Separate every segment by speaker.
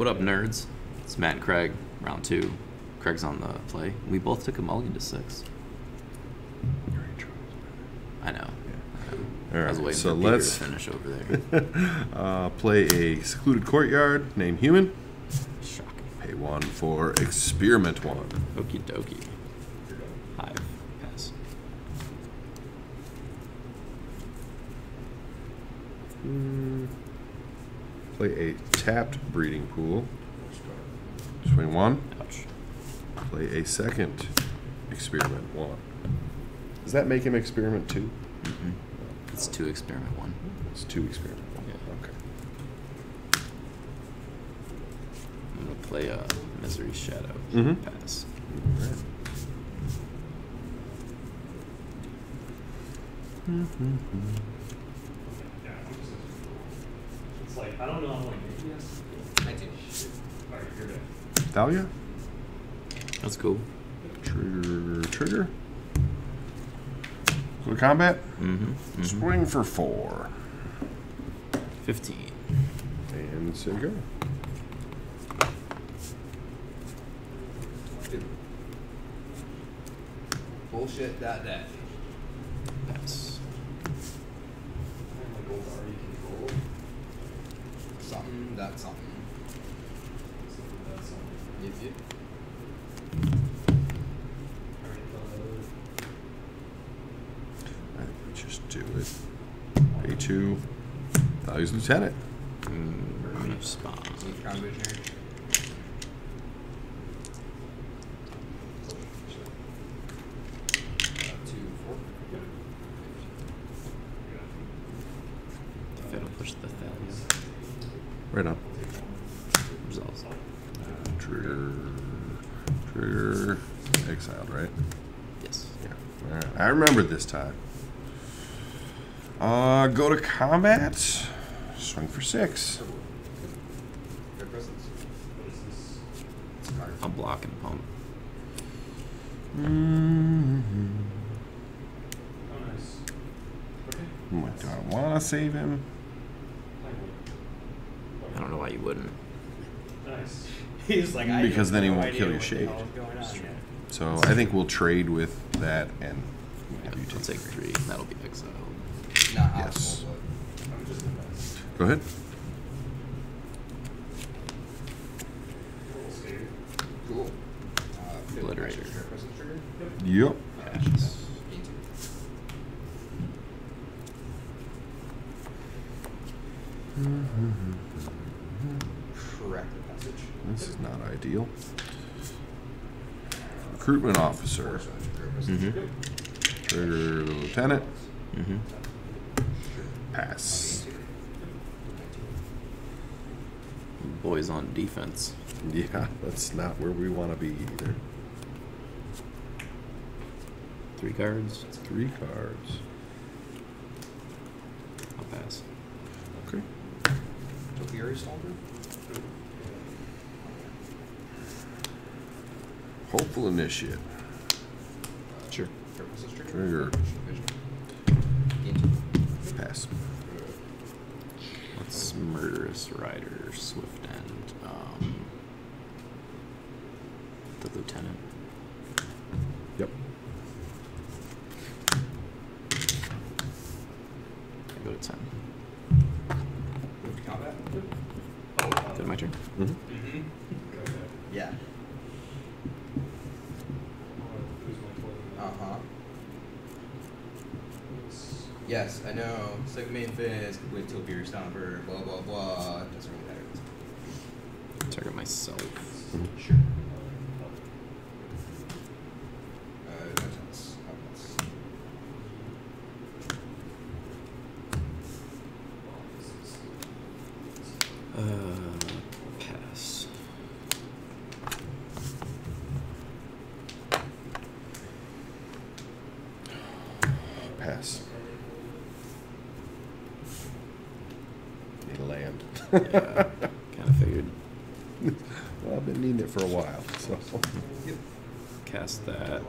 Speaker 1: What up, nerds? It's Matt and Craig, round two. Craig's on the play. We both took a mulligan to six. I know.
Speaker 2: All
Speaker 1: I was waiting
Speaker 2: so
Speaker 1: for
Speaker 2: let's
Speaker 1: to finish over there.
Speaker 2: uh, play a secluded courtyard named Human.
Speaker 1: Shocking.
Speaker 2: Pay one for experiment one.
Speaker 1: Okie dokie. Hive. Pass.
Speaker 2: Play a tapped breeding pool. Swing one.
Speaker 1: Ouch.
Speaker 2: Play a second experiment one. Does that make him experiment two?
Speaker 1: It's two experiment one.
Speaker 2: It's two experiment one.
Speaker 1: Yeah.
Speaker 2: Okay.
Speaker 1: I'm gonna play a Misery Shadow.
Speaker 2: Mhm.
Speaker 1: Pass.
Speaker 2: All right.
Speaker 3: It's like, I don't know, I'm like, yes.
Speaker 4: I do.
Speaker 3: Alright, you're good.
Speaker 2: Thalia.
Speaker 1: That's cool.
Speaker 2: Trigger. Trigger. Go combat.
Speaker 1: Mm-hmm.
Speaker 2: Swing for four.
Speaker 1: 15.
Speaker 2: And so you go.
Speaker 4: Bullshit that deck.
Speaker 1: Pass.
Speaker 3: I'm like, gold already control.
Speaker 4: Something, that's something.
Speaker 3: So that's something.
Speaker 4: Yep, yep.
Speaker 3: Already thought
Speaker 2: I think just do it. Pay two. Thalia's lieutenant.
Speaker 1: Mm, respond.
Speaker 4: See, Crown Visionary. Uh, two, four.
Speaker 1: Fatal push the Thalia.
Speaker 2: Right on.
Speaker 1: Resolves.
Speaker 2: Trigger. Trigger. Exiled, right?
Speaker 1: Yes.
Speaker 2: Yeah. All right. I remember this time. Uh, go to combat. Swing for six.
Speaker 4: Your presence.
Speaker 3: What is this?
Speaker 4: It's a card.
Speaker 1: I'll block and pump.
Speaker 2: Mm-hmm.
Speaker 3: Oh, nice. Okay.
Speaker 2: Do I want to save him?
Speaker 3: I would.
Speaker 1: I don't know why you wouldn't.
Speaker 3: Nice.
Speaker 4: He's like, I
Speaker 2: Because then he
Speaker 4: no
Speaker 2: won't kill your
Speaker 4: what
Speaker 2: shade.
Speaker 4: hell is going on here.
Speaker 2: So I think we'll trade with that and
Speaker 1: Yeah,
Speaker 2: you take
Speaker 1: take
Speaker 2: three.
Speaker 1: three. That'll be exiled.
Speaker 4: Not
Speaker 2: Yes.
Speaker 4: optimal, but
Speaker 3: I'm just a mess.
Speaker 2: Go ahead.
Speaker 3: A little scared.
Speaker 4: cool. Uh,
Speaker 1: Obliterator.
Speaker 4: pressure, your presence trigger.
Speaker 2: Yep.
Speaker 1: Pass.
Speaker 4: Gain two. Correct the passage.
Speaker 2: This is not ideal. Recruitment officer.
Speaker 4: Force match, your presence
Speaker 1: Mhm.
Speaker 4: trigger.
Speaker 2: Trigger the lieutenant.
Speaker 1: Mm-hmm.
Speaker 2: Pass.
Speaker 1: Boys on defense.
Speaker 2: Yeah, that's not where we want to be either.
Speaker 1: Three cards.
Speaker 2: Three cards.
Speaker 1: I'll pass.
Speaker 2: Okay.
Speaker 4: Topiary Stalker.
Speaker 2: Hopeful initiate.
Speaker 1: Sure.
Speaker 4: Trigger.
Speaker 2: Trigger.
Speaker 4: Vision. Gain two.
Speaker 2: Pass.
Speaker 1: Let's murderous rider, swift end. Um, the lieutenant.
Speaker 2: Yep.
Speaker 1: I go to ten.
Speaker 4: Move to combat.
Speaker 1: Is it my turn?
Speaker 2: Mm-hmm.
Speaker 4: Mm-hmm.
Speaker 3: Okay.
Speaker 4: Yeah.
Speaker 3: I'll lose my clothing.
Speaker 4: Uh huh.
Speaker 3: It's-
Speaker 4: Yes, I know. Second main phase, complete Topiary Stomper, blah blah blah. Doesn't really matter.
Speaker 1: Target myself.
Speaker 2: Mm-hmm. Sure.
Speaker 1: yeah, kind of figured.
Speaker 2: well, I've been needing it for a while, so.
Speaker 1: Cast that.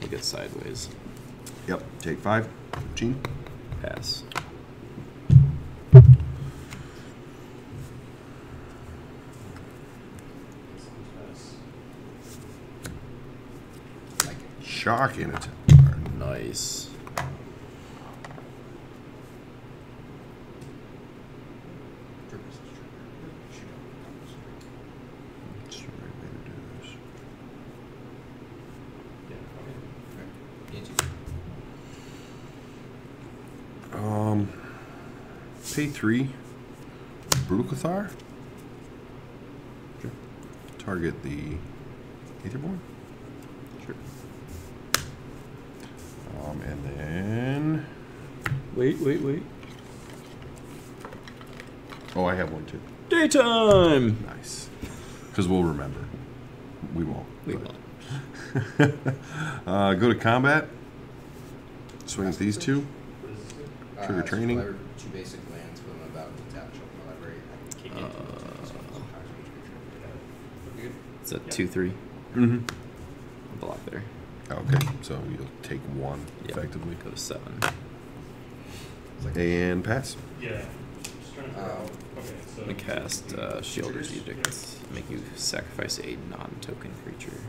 Speaker 1: We'll get sideways.
Speaker 2: Yep. Take five. Gene.
Speaker 1: Pass.
Speaker 2: Shark in it.
Speaker 1: Nice.
Speaker 2: Pay three. Brutal Cathar. Target the Aetherborn.
Speaker 1: Sure.
Speaker 2: Um, and then.
Speaker 1: Wait, wait, wait.
Speaker 2: Oh, I have one too.
Speaker 1: Daytime.
Speaker 2: Nice. Because we'll remember. We won't.
Speaker 1: We
Speaker 2: but-
Speaker 1: won't.
Speaker 2: uh, go to combat. Swing these two.
Speaker 3: What is this do?
Speaker 4: Uh,
Speaker 2: Trigger
Speaker 4: so
Speaker 2: training.
Speaker 4: Two basic lands when I'm about to tap shuffle my library. I can kick it.
Speaker 1: Uh,
Speaker 3: You a
Speaker 1: Is two, three?
Speaker 2: Mm-hmm.
Speaker 1: Block there.
Speaker 2: Okay, so you'll take one
Speaker 1: Yeah.
Speaker 2: effectively.
Speaker 1: Go to seven.
Speaker 4: Like
Speaker 2: And pass.
Speaker 3: Yeah. Just trying to figure out. Okay, so.
Speaker 1: I'm cast uh,
Speaker 3: Sheoldred's
Speaker 1: Edict. Make you sacrifice a non-token creature.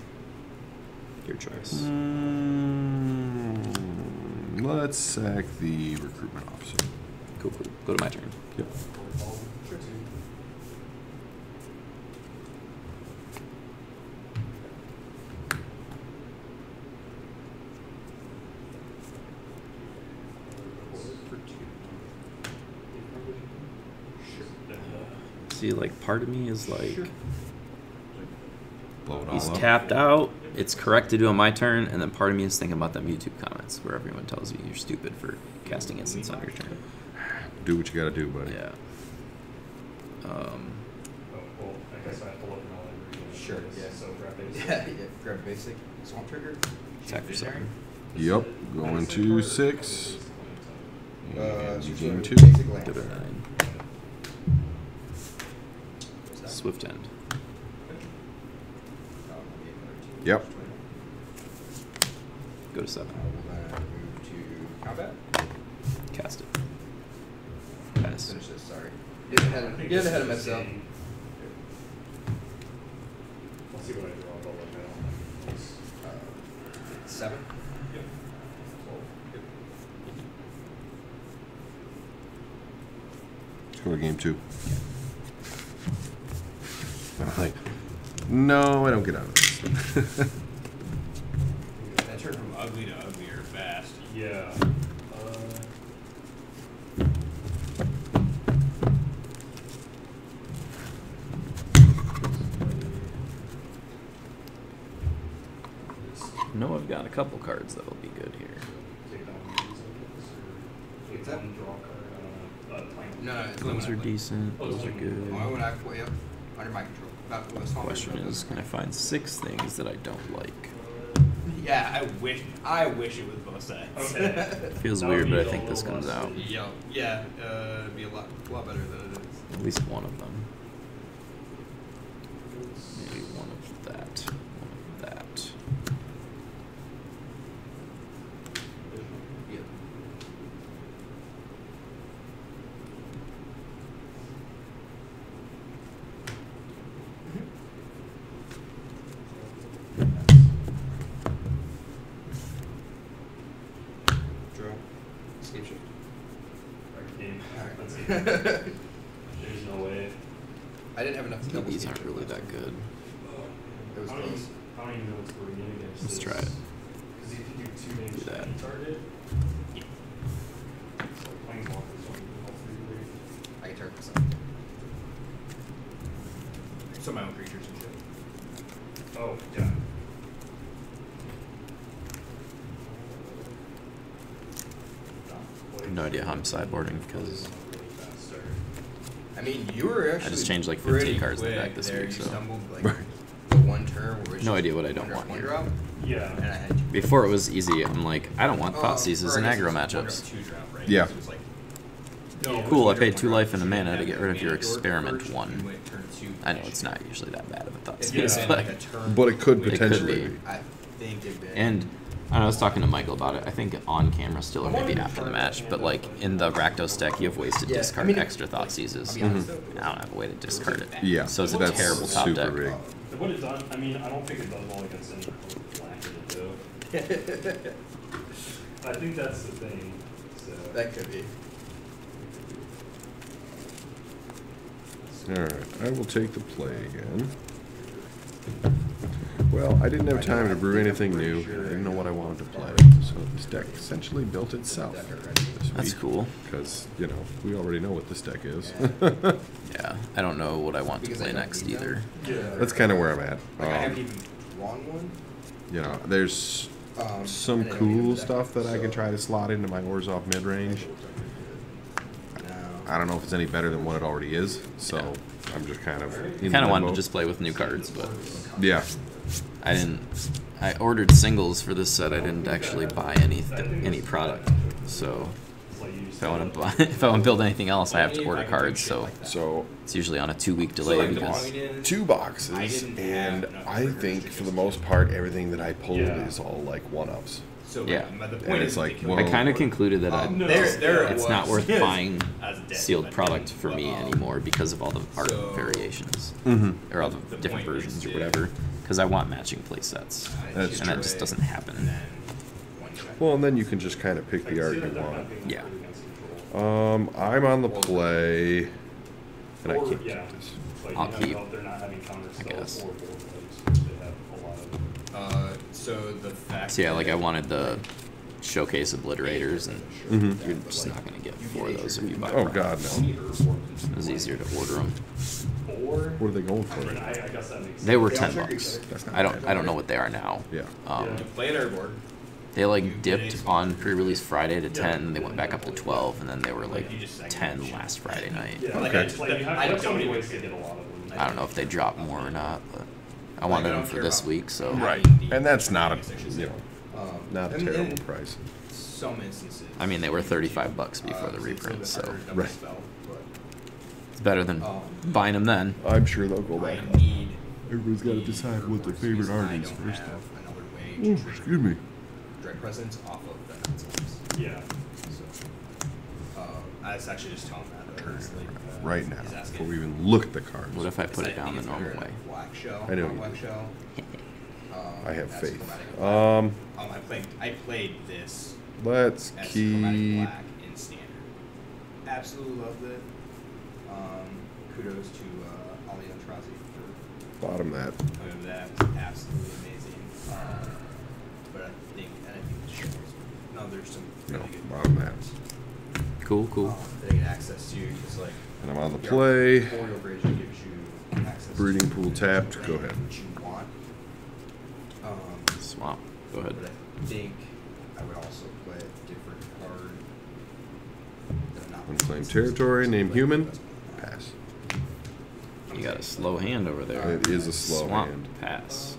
Speaker 1: Your choice.
Speaker 2: Mm, let's sack the recruitment officer.
Speaker 1: Cool, cool. Go to my turn.
Speaker 2: Yep.
Speaker 3: Sure, two.
Speaker 4: for two.
Speaker 3: Sure.
Speaker 1: See, like, part of me is like,
Speaker 2: Blow it all
Speaker 1: he's
Speaker 2: up.
Speaker 1: tapped out. It's correct to do on my turn, and then part of me is thinking about them YouTube comments where everyone tells you you're stupid for casting instants on your turn.
Speaker 2: Do what you gotta do, buddy.
Speaker 1: Yeah. Um,
Speaker 3: Oh, well, I guess I have to look at all the
Speaker 4: Sure, yeah.
Speaker 3: So grab it.
Speaker 4: Yeah, yeah. Grab basic. Swamp trigger.
Speaker 1: attack for seven.
Speaker 2: Yep. Going to six.
Speaker 4: Uh,
Speaker 2: And
Speaker 4: so
Speaker 2: you gain two.
Speaker 4: Basic land.
Speaker 1: Go to nine.
Speaker 4: What's that?
Speaker 1: Swift end.
Speaker 4: I'll get another two.
Speaker 2: Yep.
Speaker 1: Go to seven.
Speaker 4: We'll then move to.
Speaker 1: Cast it. Pass.
Speaker 4: Finish this. Sorry. Get ahead of, had a, you haven't had a mess up.
Speaker 3: I'll see what I draw, but like I don't have.
Speaker 4: Uh, seven.
Speaker 3: Yep.
Speaker 2: Let's go to game two. I'm like, no, I don't get out of this.
Speaker 5: That turned from ugly to uglier fast.
Speaker 3: Yeah. Uh,
Speaker 1: No, I've got a couple cards that'll be good here.
Speaker 3: take down these, I guess, or take
Speaker 4: What's that?
Speaker 3: one draw card. I don't know. Uh, plank.
Speaker 4: No, no,
Speaker 1: Those are decent.
Speaker 3: Oh,
Speaker 1: Those are
Speaker 3: it's
Speaker 1: good.
Speaker 4: I would have. Under my control. About well, Swamp
Speaker 1: Question is, can I find six things that I don't like?
Speaker 5: Yeah, I wish I wish it was both sides.
Speaker 3: Okay.
Speaker 1: Feels
Speaker 3: That would
Speaker 1: weird, but I think this comes out.
Speaker 3: sticky.
Speaker 5: Yo, yeah, uh, it'd be a lot, a lot better than it is.
Speaker 1: At least one of them. Maybe one of that. One of that.
Speaker 4: Yep. Draw. Escape shift.
Speaker 3: Arcane. Let's see.
Speaker 4: Alright.
Speaker 3: There's no way.
Speaker 4: I didn't have enough to
Speaker 1: Yeah,
Speaker 4: double
Speaker 1: these
Speaker 4: escape
Speaker 1: aren't really
Speaker 4: last
Speaker 1: that
Speaker 4: time.
Speaker 1: good.
Speaker 4: It was
Speaker 3: I don't,
Speaker 4: close.
Speaker 3: even, I don't even know what's going against
Speaker 1: Let's
Speaker 3: this.
Speaker 1: try it.
Speaker 3: Because if you do two names
Speaker 1: Do that.
Speaker 3: any target. So planeswalkers don't do all three.
Speaker 4: I can turn myself.
Speaker 5: So my own creatures and shit.
Speaker 3: Oh, yeah.
Speaker 1: I have no idea how I'm sideboarding because
Speaker 4: I mean, you were actually.
Speaker 1: just changed, like, 15
Speaker 4: pretty
Speaker 1: cards in the
Speaker 4: quick
Speaker 1: back this
Speaker 4: there.
Speaker 1: week,
Speaker 4: You
Speaker 1: so-
Speaker 4: stumbled like one turn where
Speaker 1: No idea what I don't want here.
Speaker 4: drop, and
Speaker 3: Yeah.
Speaker 4: I had you.
Speaker 1: before it was easy. I'm like, I don't want thought oh, seizes
Speaker 4: or
Speaker 1: in
Speaker 4: I guess
Speaker 1: aggro
Speaker 4: it's one
Speaker 1: matchups.
Speaker 5: Two drop, right?
Speaker 2: Yeah.
Speaker 5: Like,
Speaker 4: No,
Speaker 5: Yeah.
Speaker 4: it was
Speaker 1: Cool, I paid two life and a mana to get rid of your experiment
Speaker 5: first,
Speaker 1: one.
Speaker 5: you went turn two,
Speaker 1: I know it's not usually that bad of a thought
Speaker 5: If
Speaker 1: seize,
Speaker 5: it
Speaker 1: but
Speaker 5: like
Speaker 2: But it could
Speaker 5: wait,
Speaker 2: potentially
Speaker 1: be.
Speaker 2: be.
Speaker 4: I think it did.
Speaker 1: and I, know, I was talking to Michael about it. I think on camera still, or maybe after the match. But like in the Rakdos deck, you have ways to
Speaker 4: Yeah, I
Speaker 1: discard
Speaker 4: mean,
Speaker 1: extra Thoughtseizes.
Speaker 4: I'll be honest,
Speaker 2: Mhm.
Speaker 1: I don't have a way to discard it.
Speaker 2: Yeah,
Speaker 1: So it's a
Speaker 2: that's
Speaker 1: terrible top
Speaker 2: super
Speaker 1: deck.
Speaker 2: big.
Speaker 3: What it does, I mean, I don't think it does well against any black in it though. I think that's the thing. So
Speaker 4: that could be.
Speaker 2: All right, I will take the play again. Well, I didn't have time to brew anything new. I didn't know what I wanted to play, so this deck essentially built itself this
Speaker 1: That's
Speaker 2: week.
Speaker 1: cool.
Speaker 2: Because you know we already know what this deck is.
Speaker 1: Yeah, I don't know what I want to
Speaker 4: Because I
Speaker 1: play next either.
Speaker 3: yeah,
Speaker 2: That's kind of where I'm at.
Speaker 4: Like I haven't
Speaker 2: Um,
Speaker 4: even drawn one.
Speaker 2: you know, there's
Speaker 4: Um,
Speaker 2: some
Speaker 4: and I don't even
Speaker 2: cool stuff that I can try to slot into my Orzhov mid range. I don't know if it's any better than what it already is, so
Speaker 1: Yeah.
Speaker 2: I'm just kind of.
Speaker 1: You Kind of wanted to just play with new cards, but
Speaker 2: Yeah.
Speaker 1: I didn't. I ordered singles for this set. I didn't actually buy any any product. So
Speaker 3: it's like you just
Speaker 1: if I want to buy, if I want to build anything else, I have to order cards. So.
Speaker 2: So
Speaker 1: it's usually on a two week delay because
Speaker 2: two boxes, and I think for the most part, everything that I pulled is all like one ups.
Speaker 4: So
Speaker 1: Yeah.
Speaker 4: yeah, the
Speaker 2: And
Speaker 4: point
Speaker 2: it's
Speaker 4: is
Speaker 2: like,
Speaker 4: they
Speaker 2: well-
Speaker 1: I kind of concluded that
Speaker 4: Um,
Speaker 1: I,
Speaker 3: No,
Speaker 4: there, there it
Speaker 1: it's not
Speaker 4: was.
Speaker 1: worth buying
Speaker 3: a
Speaker 1: sealed product for me anymore because of all the art
Speaker 4: so-
Speaker 1: variations
Speaker 2: Mm-hmm.
Speaker 1: or all the,
Speaker 4: The
Speaker 1: different versions or
Speaker 4: to-
Speaker 1: whatever. Because I want matching play sets,
Speaker 2: That's
Speaker 4: chip
Speaker 1: and that just doesn't happen.
Speaker 4: and then one check.
Speaker 2: Well, and then you can just kind of pick the art you want.
Speaker 1: Yeah.
Speaker 3: played against control.
Speaker 2: Um, I'm on the play, and I can't
Speaker 3: yeah,
Speaker 2: keep this.
Speaker 1: I'll keep.
Speaker 3: know, if they're not having counter
Speaker 1: I guess.
Speaker 3: or board plays, they have a lot of.
Speaker 4: Uh, so the fact.
Speaker 1: So yeah, like I wanted the showcase obliterators, and
Speaker 2: Mhm.
Speaker 1: you're just not gonna get four of those if you buy.
Speaker 2: Oh
Speaker 1: product.
Speaker 2: God, no!
Speaker 1: It was easier to order them.
Speaker 2: What are they going
Speaker 3: I
Speaker 2: for?
Speaker 3: mean, I, I guess that makes.
Speaker 1: They were ten bucks.
Speaker 2: That's not
Speaker 1: I don't.
Speaker 2: bad.
Speaker 1: I don't know what they are now.
Speaker 2: Yeah.
Speaker 1: Um,
Speaker 3: Yeah.
Speaker 4: Play airboard.
Speaker 1: They like dipped on pre-release Friday to
Speaker 3: Yeah.
Speaker 1: ten. They went back up to twelve, and then they were like
Speaker 4: you just segment
Speaker 1: ten last Friday night.
Speaker 2: Okay.
Speaker 3: like, it's like you have,
Speaker 4: I
Speaker 3: you have so
Speaker 4: don't
Speaker 3: many
Speaker 4: even
Speaker 3: ways to
Speaker 4: care.
Speaker 3: get a lot of them.
Speaker 1: I don't know if they drop more or not, but I wanted them for this week, so
Speaker 2: Right, and that's not a
Speaker 4: should
Speaker 2: you know not a
Speaker 4: and-
Speaker 2: terrible
Speaker 4: and
Speaker 2: price.
Speaker 4: Some instances.
Speaker 1: I mean they were thirty-five bucks before
Speaker 4: uh,
Speaker 1: the
Speaker 4: it's a little
Speaker 1: reprint, so
Speaker 2: Right.
Speaker 4: spell, but,
Speaker 1: it's better than
Speaker 4: um,
Speaker 1: buying them then.
Speaker 2: I'm sure they'll go back up.
Speaker 4: need.
Speaker 2: Everybody's got to decide what their favorite
Speaker 4: because
Speaker 2: art is first
Speaker 4: have way
Speaker 2: Ooh,
Speaker 4: to trigger
Speaker 2: excuse me.
Speaker 4: direct presence off of the nonsense.
Speaker 3: Yeah.
Speaker 4: So, uh, that's actually just telling that. that like, uh,
Speaker 2: Right now,
Speaker 4: asking-
Speaker 2: before we even look at the cards.
Speaker 1: What if I put it
Speaker 4: think
Speaker 1: down the normal way?
Speaker 4: Black shell.
Speaker 2: I know
Speaker 4: black
Speaker 2: do.
Speaker 4: shell. Um,
Speaker 2: I have faith.
Speaker 4: chromatic black.
Speaker 2: Um,
Speaker 4: Um, I played. I played this
Speaker 2: let's
Speaker 4: as
Speaker 2: keep.
Speaker 4: black in standard. Absolutely loved it. Um, kudos to uh, Ali Aintrazi for
Speaker 2: Bottom that.
Speaker 4: putting that. Absolutely amazing. Um, but I think, and I think the shows. No, there's some
Speaker 2: No,
Speaker 4: really good
Speaker 2: bottom that.
Speaker 1: Cool, cool.
Speaker 4: Um, that I get access to. Just like
Speaker 2: And I'm on the play.
Speaker 4: Memorial Bridge gives you access
Speaker 2: Breeding
Speaker 4: to
Speaker 2: pool tapped. Go
Speaker 4: anything
Speaker 2: ahead.
Speaker 4: that you want. Um,
Speaker 1: Swamp. Go ahead.
Speaker 4: But I think I would also play a different card. that I'm not
Speaker 2: Unclaimed
Speaker 4: playing.
Speaker 2: territory, name
Speaker 4: Like,
Speaker 2: human.
Speaker 4: that's-
Speaker 2: Pass.
Speaker 1: You got a slow hand over there.
Speaker 2: It is a slow
Speaker 1: Swamp.
Speaker 2: hand.
Speaker 1: Pass.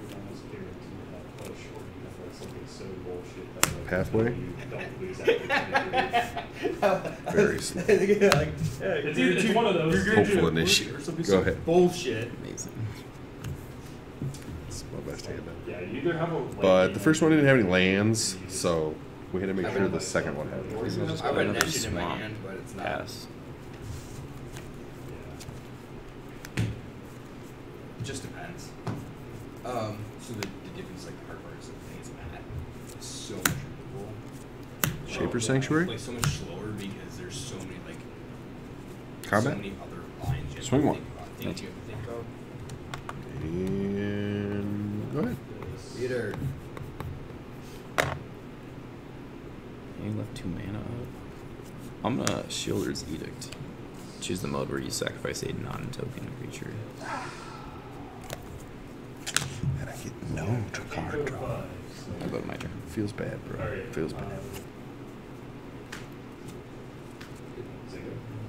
Speaker 3: You're almost guaranteed that push, or you have like something so bullshit that like,
Speaker 2: Pathway?
Speaker 3: you don't lose opportunity.
Speaker 2: Very slow.
Speaker 4: like, yeah,
Speaker 3: It's either- it's one of those.
Speaker 4: you're
Speaker 2: Hopeful
Speaker 4: a push
Speaker 2: initiative. Go
Speaker 4: so
Speaker 2: ahead.
Speaker 4: Bullshit.
Speaker 1: Amazing.
Speaker 2: It's my best hand.
Speaker 3: Yeah, you either have a.
Speaker 2: But the first one didn't have any lands, so we had to make sure the second one had.
Speaker 1: Please don't just
Speaker 4: I
Speaker 1: put
Speaker 4: would
Speaker 1: another
Speaker 4: mention in my
Speaker 1: swamp.
Speaker 4: hand, but it's not.
Speaker 1: Pass.
Speaker 4: It just depends. Um, so the, the difference, like the hard part is that things mad. So much removal.
Speaker 2: Shaper
Speaker 4: I
Speaker 2: Sanctuary?
Speaker 4: play so much slower because there's so many like so
Speaker 2: Combat?
Speaker 4: many other lines you
Speaker 2: Swing one.
Speaker 4: think about, things you think of.
Speaker 2: And go ahead.
Speaker 4: Peter.
Speaker 1: You left two mana up. I'm gonna Sheoldred's Edict. Choose the mode where you sacrifice a non-token creature.
Speaker 2: And I get no to card draw.
Speaker 3: Five, so-
Speaker 1: I'll go to my turn.
Speaker 2: Feels bad, bro.
Speaker 3: Alright,
Speaker 2: Feels
Speaker 3: um,
Speaker 2: bad.
Speaker 3: is it?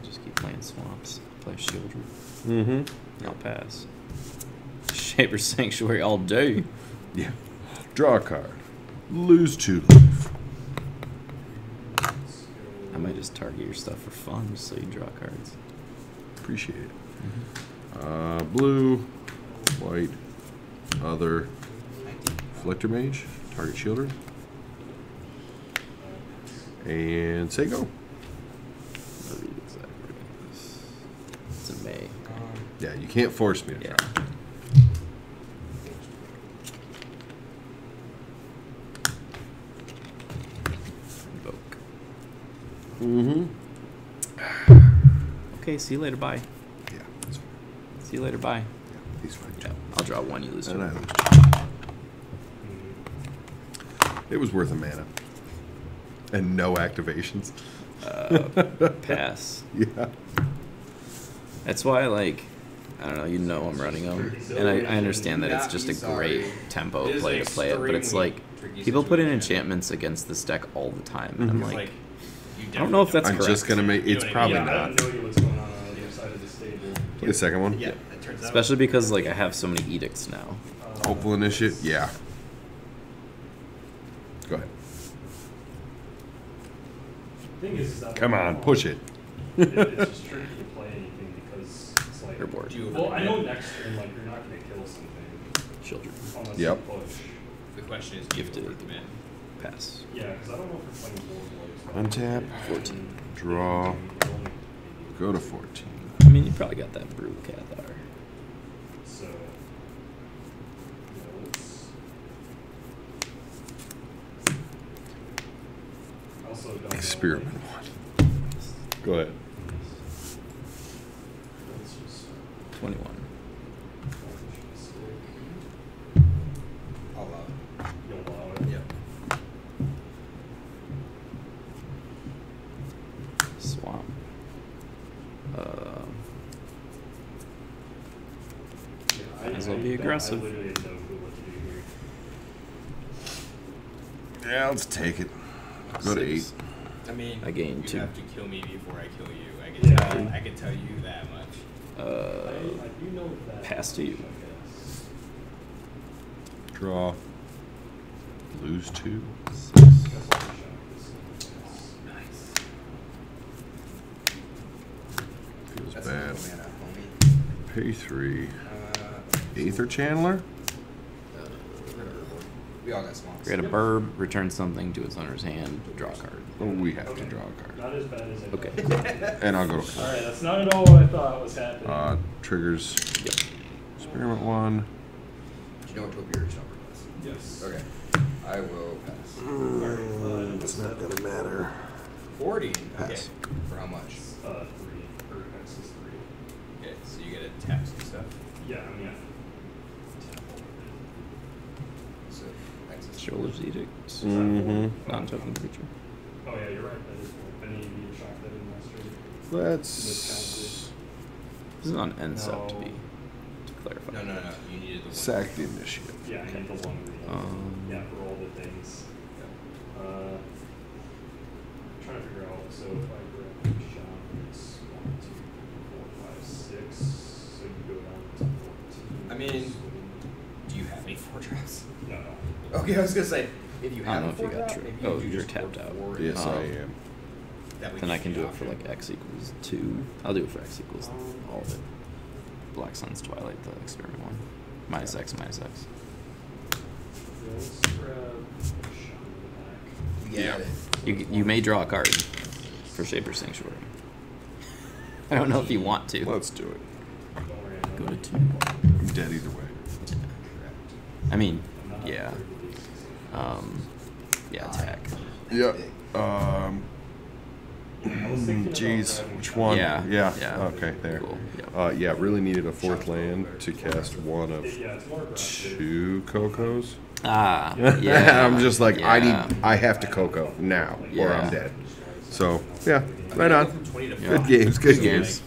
Speaker 1: Just keep playing swamps. Play Sheoldred.
Speaker 2: Mm-hmm.
Speaker 1: I'll pass. Shaper Sanctuary all day.
Speaker 2: Yeah. Draw a card. Lose two life.
Speaker 1: I might just target your stuff for fun, just so you draw cards.
Speaker 2: Appreciate it. Uh, blue, white, other, Flector Mage. Target Sheoldred. And say go.
Speaker 1: I'll read exactly. It's in May.
Speaker 2: Yeah, you can't force me to
Speaker 1: Yeah.
Speaker 2: draw.
Speaker 1: Invoke.
Speaker 2: Mm-hmm.
Speaker 1: Okay, see you later. Bye.
Speaker 2: Yeah, that's fine.
Speaker 1: See you later. Bye.
Speaker 2: Yeah, he's fine.
Speaker 1: Yeah, I'll draw one. You lose two.
Speaker 2: Lose. It was worth a mana. And no activations.
Speaker 1: Uh, pass.
Speaker 2: Yeah.
Speaker 1: That's why, like, I don't know. You know I'm running them, and I, I understand that it's just a great tempo play to play it, but it's like people put in enchantments against this deck all the time, and I'm
Speaker 2: Mhm.
Speaker 1: Like, I don't know if that's
Speaker 2: I'm
Speaker 1: correct.
Speaker 2: just gonna make. It's probably
Speaker 5: mean?
Speaker 3: yeah, I have
Speaker 2: not.
Speaker 3: no idea what's going on on the other side of the stable.
Speaker 2: The second one.
Speaker 5: Yeah, it turns out.
Speaker 1: especially because like I have so many edicts now.
Speaker 2: Hopeful initiate. Yeah. Go ahead.
Speaker 3: Thing is, is that
Speaker 2: Come on, push it.
Speaker 3: it, it's just tricky to play anything because it's like.
Speaker 1: Your board.
Speaker 4: Do you
Speaker 3: Well, I know next turn, like you're not gonna kill something
Speaker 1: Children.
Speaker 3: unless
Speaker 2: Yep.
Speaker 3: you push.
Speaker 5: The question is, do you
Speaker 1: Gifted.
Speaker 5: overcommit?
Speaker 1: Pass.
Speaker 3: Yeah, because I don't know if we're playing board boys.
Speaker 2: Untap.
Speaker 1: 14.
Speaker 2: Draw. Go to 14.
Speaker 1: I mean, you probably got that brutal Cathar.
Speaker 3: So. Yeah, let's. Also don't know,
Speaker 2: Experiment one. Go ahead.
Speaker 1: Twenty-one.
Speaker 3: Stick.
Speaker 4: I'll allow it.
Speaker 3: You'll allow it.
Speaker 4: Yep.
Speaker 1: Swamp. Um,
Speaker 3: Yeah, I,
Speaker 1: Might as well be aggressive.
Speaker 3: I literally have no clue what to do here.
Speaker 2: Yeah, let's take it. Go to eight.
Speaker 5: I mean,
Speaker 1: I gained
Speaker 5: you
Speaker 1: two.
Speaker 5: have to kill me before I kill you. I can
Speaker 3: Yeah.
Speaker 5: tell. I can tell you that much.
Speaker 1: Uh,
Speaker 3: I do know that.
Speaker 1: pass to you.
Speaker 3: I guess.
Speaker 2: Draw. Lose two.
Speaker 1: six.
Speaker 3: That's all the shot is.
Speaker 5: Nice.
Speaker 2: Feels
Speaker 4: That's
Speaker 2: bad.
Speaker 4: mana.
Speaker 2: Pay three.
Speaker 4: Uh,
Speaker 2: Aether Channeler?
Speaker 4: uh, we're gonna record. We all got swamps.
Speaker 1: Create a burb, return something to its owner's hand, draw a card.
Speaker 2: Oh, we have to draw a card.
Speaker 3: Not as bad as I
Speaker 1: Okay.
Speaker 2: And I'll go to
Speaker 3: All
Speaker 2: four.
Speaker 3: that's not at all what I thought was happening.
Speaker 2: Uh, triggers.
Speaker 1: Yep.
Speaker 2: Experiment one.
Speaker 4: Do you know what Topiary Shelter does?
Speaker 3: yes.
Speaker 4: Okay. I will pass.
Speaker 3: Alright, uh,
Speaker 2: It's not gonna matter.
Speaker 4: 40.
Speaker 2: Pass.
Speaker 4: Okay. For how much?
Speaker 3: Uh, three. Or X is three.
Speaker 5: Okay, so you get a tap and stuff.
Speaker 3: Yeah, I mean, yeah. Tap all of it.
Speaker 4: So, X is
Speaker 1: Sheoldred's Edict.
Speaker 3: Is that
Speaker 2: Mhm.
Speaker 3: four?
Speaker 1: Non-token creature.
Speaker 3: Oh yeah, you're right. That is four. I didn't even need to shock that in last turn.
Speaker 2: Let's
Speaker 1: This is on NSEP to
Speaker 3: No.
Speaker 1: be to clarify.
Speaker 4: No, no, no. You needed the one.
Speaker 2: sack the initiative.
Speaker 3: Yeah, I need the one green.
Speaker 1: Um,
Speaker 3: yeah, for all the things. Uh, trying to figure out. So if I grab shot, it's one, two, four, five, six. So you go down to fourteen.
Speaker 4: I mean-
Speaker 3: So-
Speaker 5: Do you have any four traps?
Speaker 3: no, no.
Speaker 4: Okay, I was gonna say, if you
Speaker 1: I
Speaker 4: have
Speaker 1: don't know
Speaker 4: a
Speaker 1: if you
Speaker 4: four
Speaker 1: got
Speaker 4: drop,
Speaker 1: tri-
Speaker 4: maybe
Speaker 1: oh,
Speaker 4: you
Speaker 1: you're
Speaker 4: just
Speaker 1: tapped out.
Speaker 4: forward.
Speaker 2: Yes, I
Speaker 1: Um,
Speaker 2: am.
Speaker 5: That would
Speaker 1: Then I can
Speaker 5: you
Speaker 1: do it for like X equals two. I'll do it for X equals all of it. Black Sun's Twilight, the experiment one. Minus X, minus X.
Speaker 3: Yeah, let's grab shot in the back.
Speaker 4: You
Speaker 2: Yeah.
Speaker 1: You you may draw a card for Shaper Sanctuary. I don't know if you want to.
Speaker 2: Let's do it.
Speaker 3: Don't worry, I know
Speaker 1: Go to two.
Speaker 2: I'm dead either way.
Speaker 1: I mean, yeah.
Speaker 3: afraid of these.
Speaker 1: Um, yeah, attack.
Speaker 2: Yeah. Um.
Speaker 3: I was thinking about
Speaker 2: Jeez, which one?
Speaker 1: Yeah,
Speaker 2: Yeah.
Speaker 1: yeah.
Speaker 2: Okay, there.
Speaker 1: Cool. Yeah.
Speaker 2: Uh, yeah, really needed a fourth land to cast one of
Speaker 3: It- yeah, it's more aggressive.
Speaker 2: two Cocos.
Speaker 1: Ah, yeah.
Speaker 2: I'm just like, I need, I have to Coco now, or I'm dead. So, yeah, right on.
Speaker 4: go from 20 to
Speaker 1: Yeah.
Speaker 2: Good games, good games.